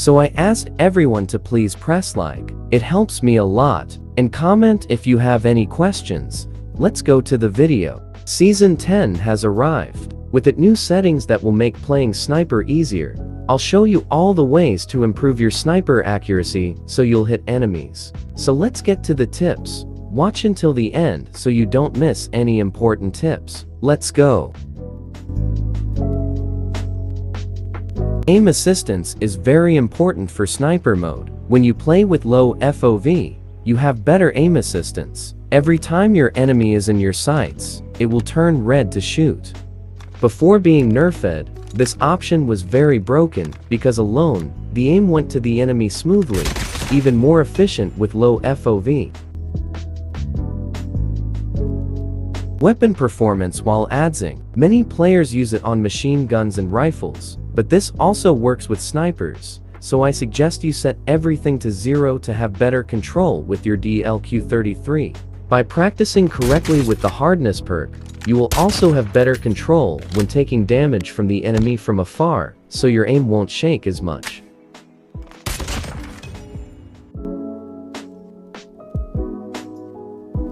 So I asked everyone to please press like, it helps me a lot, and comment if you have any questions. Let's go to the video. Season 10 has arrived. With it new settings that will make playing sniper easier, I'll show you all the ways to improve your sniper accuracy so you'll hit enemies. So let's get to the tips. Watch until the end so you don't miss any important tips. Let's go. Aim assistance is very important for sniper mode. When you play with low FOV, you have better aim assistance. Every time your enemy is in your sights, it will turn red to shoot. Before being nerfed, this option was very broken because alone, the aim went to the enemy smoothly, even more efficient with low FOV. Weapon performance while ADSing. Many players use it on machine guns and rifles, but this also works with snipers, so I suggest you set everything to zero to have better control with your DLQ-33. By practicing correctly with the hardness perk, you will also have better control when taking damage from the enemy from afar, so your aim won't shake as much.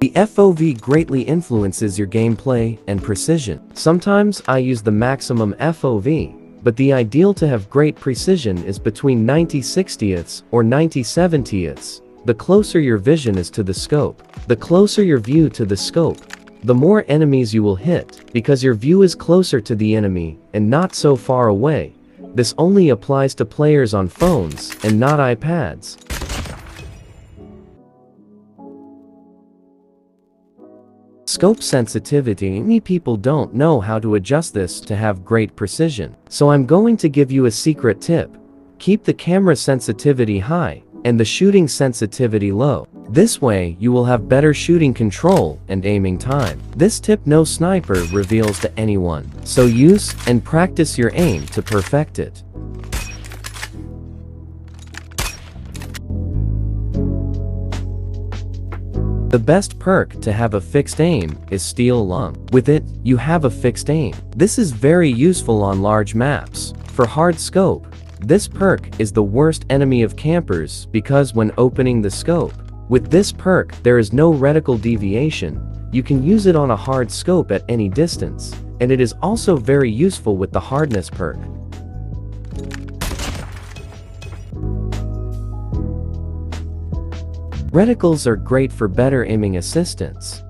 The FOV greatly influences your gameplay and precision. Sometimes I use the maximum FOV, but the ideal to have great precision is between 90 60ths or 90 70ths. The closer your vision is to the scope, the closer your view to the scope, the more enemies you will hit, because your view is closer to the enemy and not so far away. This only applies to players on phones and not iPads. Scope sensitivity Many people don't know how to adjust this to have great precision. So I'm going to give you a secret tip. Keep the camera sensitivity high and the shooting sensitivity low. This way, you will have better shooting control and aiming time. This tip no sniper reveals to anyone, so use and practice your aim to perfect it. The best perk to have a fixed aim is Steel Lung. With it, you have a fixed aim. This is very useful on large maps. For hard scope, this perk is the worst enemy of campers because when opening the scope, with this perk there is no reticle deviation, you can use it on a hard scope at any distance, and it is also very useful with the hardness perk. Reticles are great for better aiming assistance.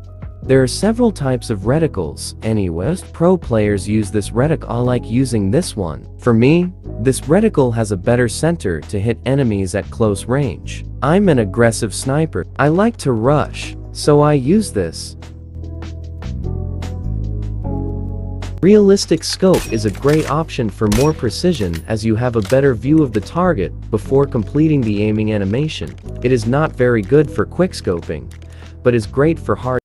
There are several types of reticles, anyways pro players use this reticle I like using this one. For me, this reticle has a better center to hit enemies at close range. I'm an aggressive sniper. I like to rush, so I use this. Realistic scope is a great option for more precision as you have a better view of the target before completing the aiming animation. It is not very good for quickscoping, but is great for hard